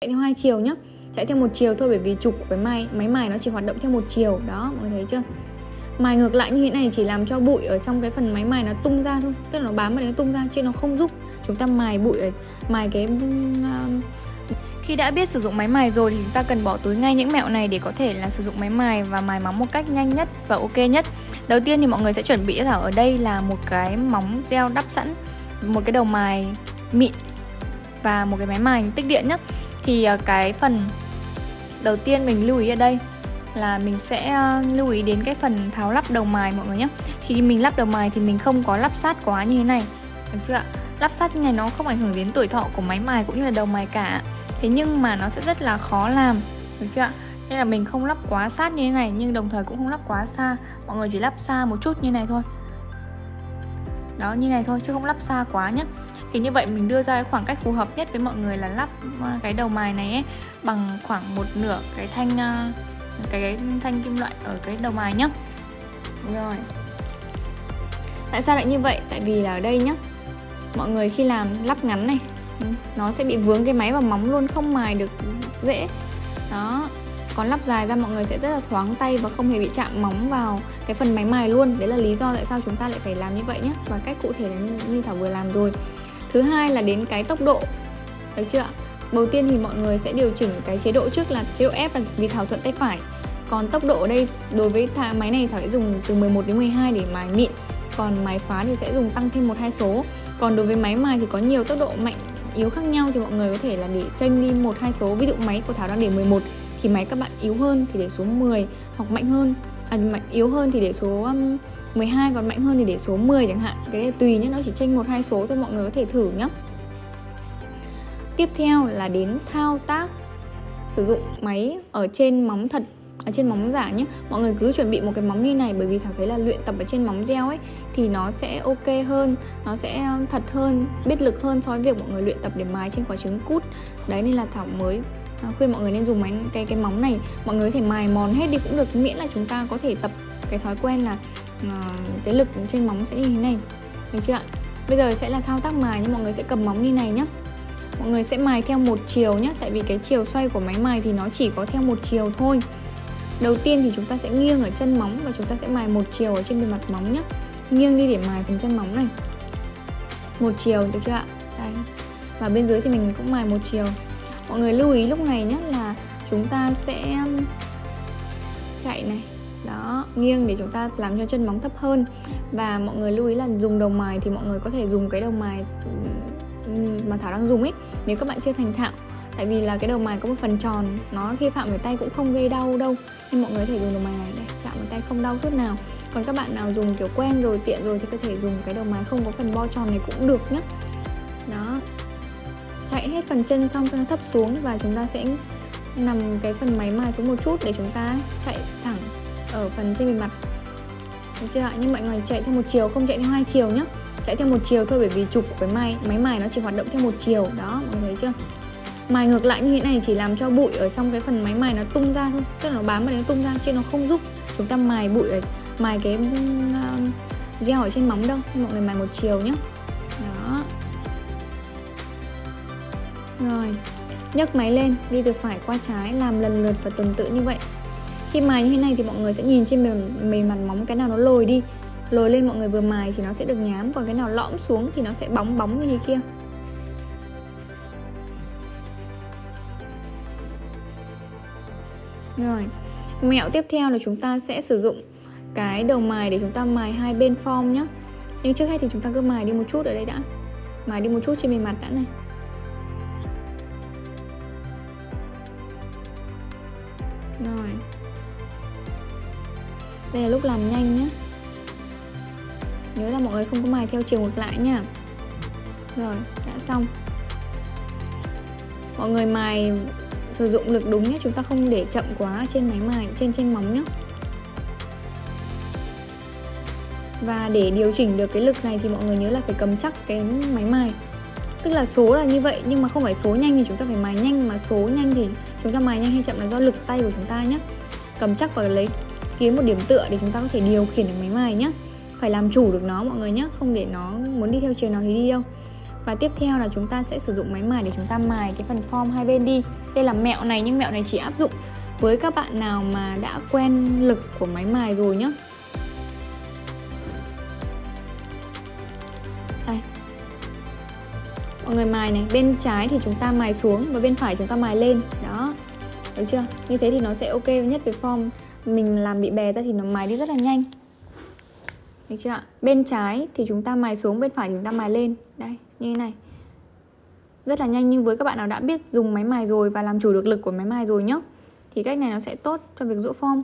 chạy theo hai chiều nhé chạy theo một chiều thôi bởi vì trục của cái máy máy mài nó chỉ hoạt động theo một chiều đó mọi người thấy chưa mài ngược lại như thế này chỉ làm cho bụi ở trong cái phần máy mài nó tung ra thôi tức là nó bám vào đấy nó tung ra chứ nó không giúp chúng ta mài bụi ở mài cái uh, khi đã biết sử dụng máy mài rồi thì chúng ta cần bỏ túi ngay những mẹo này để có thể là sử dụng máy mài và mài móng một cách nhanh nhất và ok nhất. Đầu tiên thì mọi người sẽ chuẩn bị thảo ở đây là một cái móng gel đắp sẵn, một cái đầu mài mịn và một cái máy mài tích điện nhé. Thì ờ, cái phần đầu tiên mình lưu ý ở đây là mình sẽ ờ, lưu ý đến cái phần tháo lắp đầu mài mọi người nhé. Khi mình lắp đầu mài thì mình không có lắp sát quá như thế này, được chưa ạ? Lắp sát như này nó không ảnh hưởng đến tuổi thọ của máy mài cũng như là đầu mài cả. Thế nhưng mà nó sẽ rất là khó làm được chưa ạ? Nên là mình không lắp quá sát như thế này nhưng đồng thời cũng không lắp quá xa. Mọi người chỉ lắp xa một chút như này thôi. Đó như này thôi chứ không lắp xa quá nhé thì như vậy mình đưa ra khoảng cách phù hợp nhất với mọi người là lắp ờ, cái đầu mài này ấy, bằng khoảng một nửa cái thanh ờ, cái, cái thanh kim loại ở cái đầu mài nhá. Rồi. Tại sao lại như vậy? Tại vì là ở đây nhá mọi người khi làm lắp ngắn này ừ, nó sẽ bị vướng cái máy vào móng luôn không mài được dễ. Đó còn lắp dài ra mọi người sẽ rất là thoáng tay và không hề bị chạm móng vào cái phần máy mài luôn. Đấy là lý do tại sao chúng ta lại phải làm như vậy nhé và cách cụ thể là như, như thảo vừa làm rồi thứ hai là đến cái tốc độ. Được chưa đầu tiên thì mọi người sẽ điều chỉnh cái chế độ trước là chế độ F là vì thảo thuận tay phải. Còn tốc độ ở đây, đối với máy này thảo sẽ dùng từ 11 đến 12 để mài mịn. Còn máy phá thì sẽ dùng tăng thêm một hai số. Còn đối với máy mài thì có nhiều tốc độ mạnh, yếu khác nhau thì mọi người có thể là để chênh đi một hai số. Ví dụ máy của Thảo đang để 11 thì máy các bạn yếu hơn thì để xuống 10 hoặc mạnh hơn à, mạnh yếu hơn thì để số um, 12 còn mạnh hơn thì để số 10 chẳng hạn. Cái này tùy nhé nó chỉ chênh một hai số thôi mọi người có thể thử nhé tiếp theo là đến thao tác sử dụng máy ở trên móng thật ở trên móng giả nhé mọi người cứ chuẩn bị một cái móng như này bởi vì thảo thấy là luyện tập ở trên móng gel ấy thì nó sẽ ok hơn nó sẽ um, thật hơn biết lực hơn so với việc mọi người luyện tập để mài trên quả trứng cút. Đấy nên là thảo mới à, khuyên mọi người nên dùng máy cái cái móng này. Mọi người có thể mài mòn hết đi cũng được miễn là chúng ta có thể tập cái thói quen là uh, cái lực trên móng sẽ như thế này. Được chưa ạ? Bây giờ sẽ là thao tác mài nhưng mọi người sẽ cầm móng như này nhé. Mọi người sẽ mài theo một chiều nhé tại vì cái chiều xoay của máy mài thì nó chỉ có theo một chiều thôi. Đầu tiên thì chúng ta sẽ nghiêng ở chân móng và chúng ta sẽ mài một chiều ở trên bề mặt móng nhé. Nghiêng đi để mài phần chân móng này. Một chiều được chưa ạ? Đây. Và bên dưới thì mình cũng mài một chiều. Mọi người lưu ý lúc này nhé là chúng ta sẽ um, chạy này. Đó, nghiêng để chúng ta làm cho chân móng thấp hơn. Và mọi người lưu ý là dùng đầu mài thì mọi người có thể dùng cái đầu mài mà thảo đang dùng ấy, nếu các bạn chưa thành thạo. Tại vì là cái đầu mài có một phần tròn, nó khi phạm vào tay cũng không gây đau đâu. Nên mọi người có thể dùng đầu mài này để chạm vào tay không đau chút nào. Còn các bạn nào dùng kiểu quen rồi, tiện rồi thì có thể dùng cái đầu mài không có phần bo tròn này cũng được nhé đó chạy hết phần chân xong cho nó thấp xuống và chúng ta sẽ nằm cái phần máy mài xuống một chút để chúng ta chạy thẳng ở phần trên bề mặt. Được chưa ạ? Nhưng mọi người chạy theo một chiều không chạy theo hai chiều nhé chạy theo một chiều thôi bởi vì trục của cái máy máy mài nó chỉ hoạt động theo một chiều. Đó mọi người thấy chưa? Mài ngược lại như thế này chỉ làm cho bụi ở trong cái phần máy mài nó tung ra thôi. Tức là nó bám vào đấy nó tung ra chứ nó không giúp chúng ta mài bụi ở mài cái uh, gel ở trên móng đâu. Nên mọi người mài một chiều nhé rồi nhấc máy lên đi từ phải qua trái làm lần lượt và tuần tự như vậy. Khi mài như thế này thì mọi người sẽ nhìn trên bề, bề mặt móng cái nào nó lồi đi. Lồi lên mọi người vừa mài thì nó sẽ được nhám còn cái nào lõm xuống thì nó sẽ bóng bóng như thế kia. Rồi, mẹo tiếp theo là chúng ta sẽ sử dụng cái đầu mài để chúng ta mài hai bên form nhé Nhưng trước hết thì chúng ta cứ mài đi một chút ở đây đã. Mài đi một chút trên bề mặt đã này. Rồi. Đây là lúc làm nhanh nhé Nhớ là mọi người không có mài theo chiều ngược lại nha Rồi, đã xong. Mọi người mài sử dụng lực đúng nhé chúng ta không để chậm quá trên máy mài trên trên móng nhé và để điều chỉnh được cái lực này thì mọi người nhớ là phải cầm chắc cái máy mài. Tức là số là như vậy nhưng mà không phải số nhanh thì chúng ta phải mài nhanh mà số nhanh thì chúng ta mài nhanh hay chậm là do lực tay của chúng ta nhé cầm chắc và lấy kiếm một điểm tựa để chúng ta có thể điều khiển được máy mài nhé phải làm chủ được nó mọi người nhé không để nó muốn đi theo chiều nào thì đi đâu. Và tiếp theo là chúng ta sẽ sử dụng máy mài để chúng ta mài cái phần form hai bên đi. Đây là mẹo này nhưng mẹo này chỉ áp dụng với các bạn nào mà đã quen lực của máy mài rồi nhé đây. Mọi người mài này, bên trái thì chúng ta mài xuống và bên phải chúng ta mài lên. Đó được chưa? Như thế thì nó sẽ ok nhất về form. Mình làm bị bè ra thì nó mài đi rất là nhanh. Được chưa ạ? Bên trái thì chúng ta mài xuống, bên phải thì chúng ta mài lên. Đây, như thế này. Rất là nhanh, nhưng với các bạn nào đã biết dùng máy mài rồi và làm chủ được lực của máy mài rồi nhá, thì cách này nó sẽ tốt cho việc rũ form.